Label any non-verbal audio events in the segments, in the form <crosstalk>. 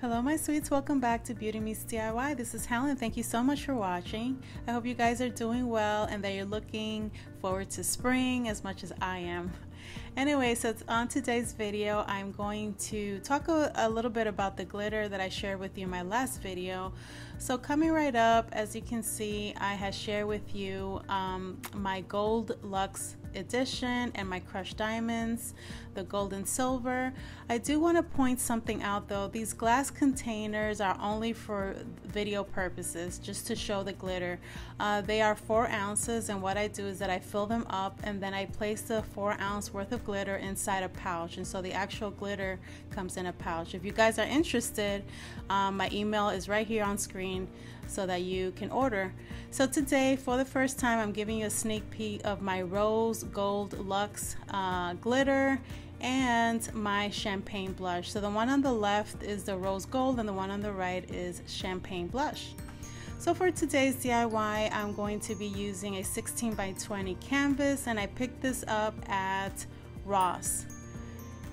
Hello my sweets, welcome back to Beauty Meets DIY. This is Helen. Thank you so much for watching. I hope you guys are doing well and that you're looking forward to spring as much as I am. Anyway, so on today's video, I'm going to talk a, a, little bit about the glitter that I shared with you in my last video. So coming right up, as you can see, I have shared with you um, my Gold Luxe edition and my crushed diamonds the gold and silver. I do want to point something out though. These glass containers are only for video purposes just to show the glitter. Uh, they are four ounces and what I do is that I fill them up and then I place the four ounce worth of glitter inside a pouch and so the actual glitter comes in a pouch. If you guys are interested um, my email is right here on screen so that you can order. So today, for the first time, I'm giving you a sneak peek of my Rose Gold Luxe uh, Glitter and my Champagne Blush. So the one on the left is the Rose Gold and the one on the right is Champagne Blush. So for today's DIY, I'm going to be using a 16 by 20 canvas and I picked this up at Ross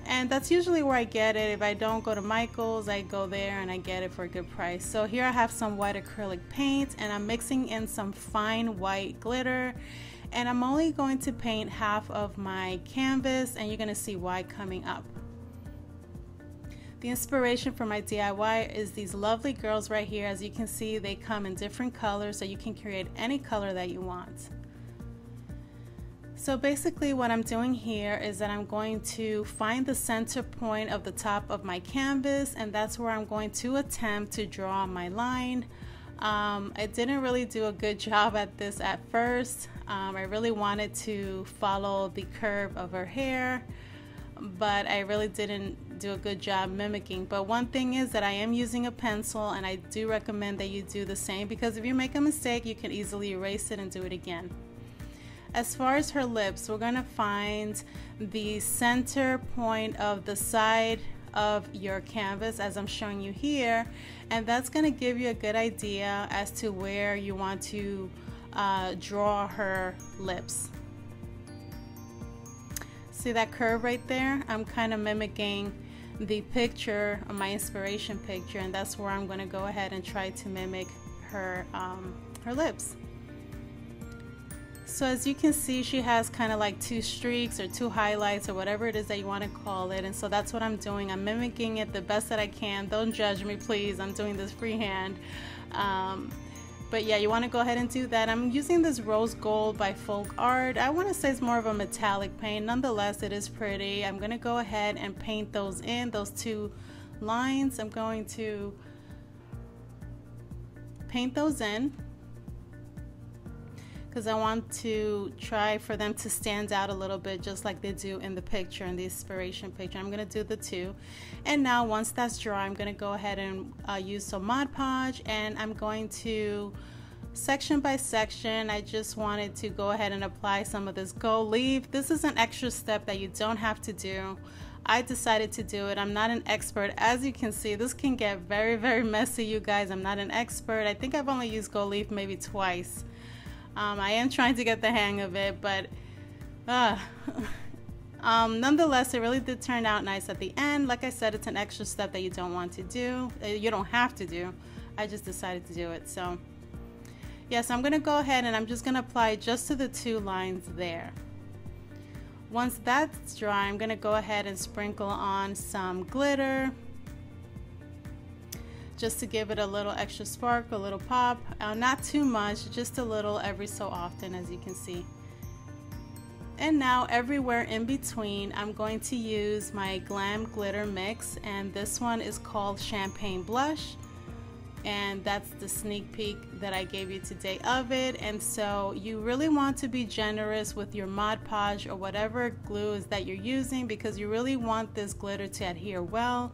and that's usually where I get it. If I don't go to Michaels, I go there and I get it for a good price. So here I have some white acrylic paint and I'm mixing in some fine white glitter and I'm only going to paint half of my canvas and you're going to see why coming up. The inspiration for my DIY is these lovely girls right here. As you can see, they come in different colors so you can create any color that you want. So basically what I'm doing here is that I'm going to find the center point of the top of my canvas and that's where I'm going to attempt to draw my line. Um, I didn't really do a good <laughs> job at this at first. Um, I really wanted to follow the curve of her hair but I really didn't do a good job mimicking. But one thing is that I am using a pencil and I do recommend that you do the same because if you make a mistake you can easily erase it and do it again. As far as her lips, we're gonna find the center point of the side of your canvas as I'm showing you here and that's going to give you a good idea as to where you want to uh, draw her lips. See that curve right there? I'm kind of mimicking the picture, my inspiration picture and that's where I'm going to go ahead and try to mimic her, um, her lips. So as you can see, she has kind of like two streaks or two highlights or whatever it is that you want to call it. And so that's what I'm doing. I'm mimicking it the best that I can. Don't judge me, please. I'm doing this freehand. Um, but yeah, you want to go ahead and do that. I'm using this rose gold by Folk Art. I want to say it's more of a metallic paint. Nonetheless, it is pretty. I'm going to go ahead and paint those in, those two lines. I'm going to paint those in because I want to try for them to stand out a little bit just like they do in the picture in the inspiration picture I'm going to do the two and now once that's dry I'm going to go ahead and uh, use some Mod Podge and I'm going to section by section I just wanted to go ahead and apply some of this gold leaf this is an extra step that you don't have to do I decided to do it. I'm not an expert. As you can see, this can get very, very messy, you guys. I'm not an expert. I think I've only used gold leaf maybe twice. Um, I am trying to get the hang of it, but uh, <laughs> um, nonetheless, it really did turn out nice at the end. Like I said, it's an extra step that you don't want to do. Uh, you don't have to do. I just decided to do it. So, yes, yeah, so I'm going to go ahead and I'm just going to apply just to the two lines there. Once that's dry, I'm going to go ahead and sprinkle on some glitter just to give it a little extra spark, a little pop. Uh, not too much, just a little every so often as you can see. And now everywhere in between, I'm going to use my Glam Glitter Mix and this one is called Champagne Blush and that's the sneak peek that I gave you today of it and so you really want to be generous with your Mod Podge or whatever glue is that you're using because you really want this glitter to adhere well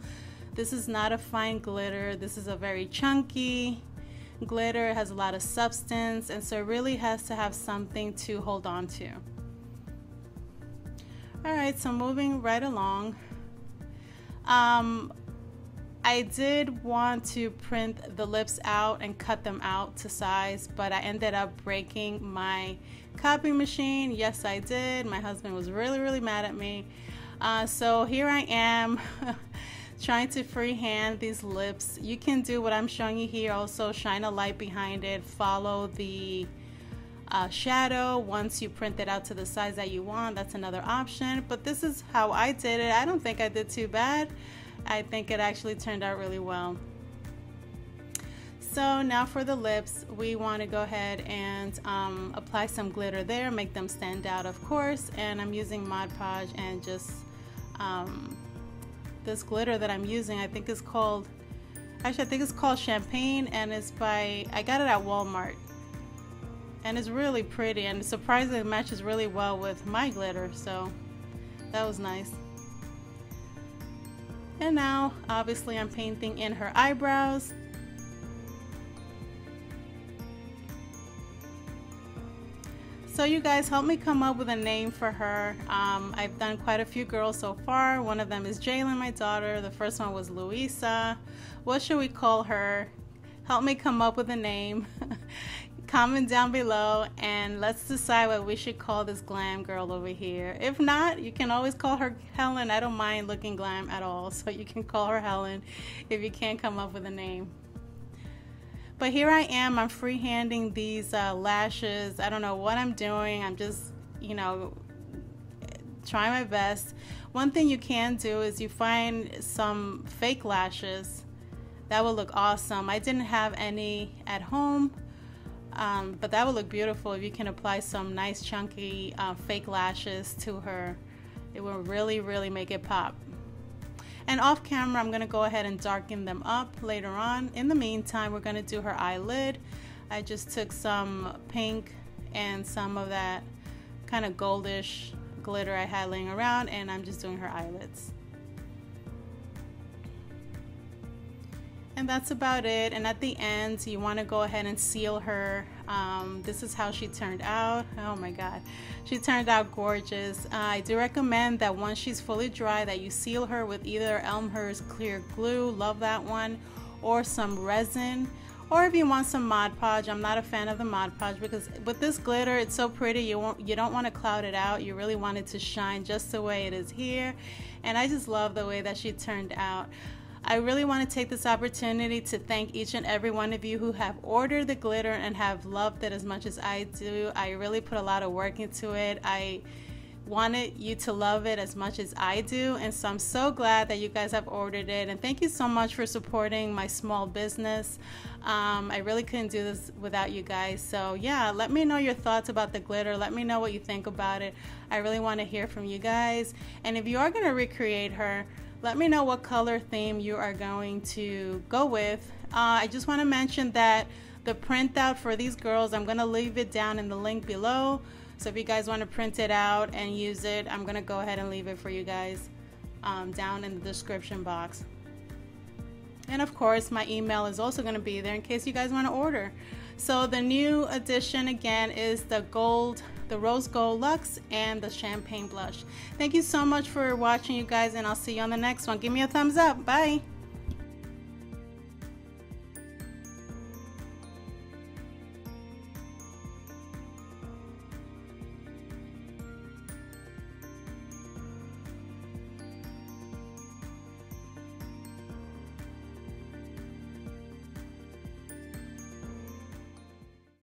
this is not a fine glitter. This is a very chunky glitter. It has a lot of substance and so it really has to have something to hold on to. Alright, so moving right along. Um, I did want to print the lips out and cut them out to size, but I ended up breaking my copy machine. Yes, I did. My husband was really, really mad at me. Uh, so here I am <laughs> trying to freehand these lips. You can do what I'm showing you here also, shine a light behind it, follow the uh, shadow once you print it out to the size that you want. That's another option, but this is how I did it. I don't think I did too bad. I think it actually turned out really well. So now for the lips, we want to go ahead and um, apply some glitter there, make them stand out of course, and I'm using Mod Podge and just um, this glitter that I'm using I think is called actually I think it's called Champagne and it's by I got it at Walmart. And it's really pretty and surprisingly it matches really well with my glitter so that was nice. And now obviously I'm painting in her eyebrows So you guys help me come up with a name for her. Um, I've done quite a few girls so far. One of them is Jalen, my daughter. The first one was Louisa. What should we call her? Help me come up with a name. <laughs> Comment down below and let's decide what we should call this glam girl over here. If not, you can always call her Helen. I don't mind looking glam at all. <laughs> So you can call her Helen if you can't come up with a name. But here I am, I'm freehanding these uh, lashes. I don't know what I'm doing. I'm just, you know, trying my best. One thing you can do is you find some fake lashes. That would look awesome. I didn't have any at home, um, but that would look beautiful if you can apply some nice chunky uh, fake lashes to her. It will really, really make it pop. And off camera, I'm gonna go ahead and darken them up later on. In the meantime, we're gonna do her eyelid. I just took some pink and some of that kind of goldish glitter I had laying around and I'm just doing her eyelids. And that's about it. And at the end, you want to go ahead and seal her. Um, this is how she turned out. Oh my God. She turned out gorgeous. Uh, I do recommend that once she's fully dry that you seal her with either Elmer's clear glue, love that one, or some resin. Or if you want some Mod Podge, I'm not a fan of the Mod Podge because with this glitter, it's so pretty. You won't, you don't want to cloud it out. You really want it to shine just the way it is here. And I just love the way that she turned out. I really want to take this opportunity to thank each and every one of you who have ordered the glitter and have loved it as much as I do. I really put a lot of work into it. I wanted you to love it as much as I do, and so I'm so glad that you guys have ordered it. And thank you so much for supporting my small business. Um, I really couldn't do this without you guys. So, yeah, let me know your thoughts about the glitter. Let me know what you think about it. I really want to hear from you guys. And if you are going to recreate her, let me know what color theme you are going to go with. Uh, I just want to mention that the printout for these girls, I'm going to leave it down in the link below. So if you guys want to print it out and use it, I'm going to go ahead and leave it for you guys um, down in the description box. And of course, my email is also going to be there in case you guys want to order. So the new addition again is the gold the Rose Gold Luxe, and the Champagne Blush. Thank you so much for watching, you guys, and I'll see you on the next one. Give me a thumbs up. Bye.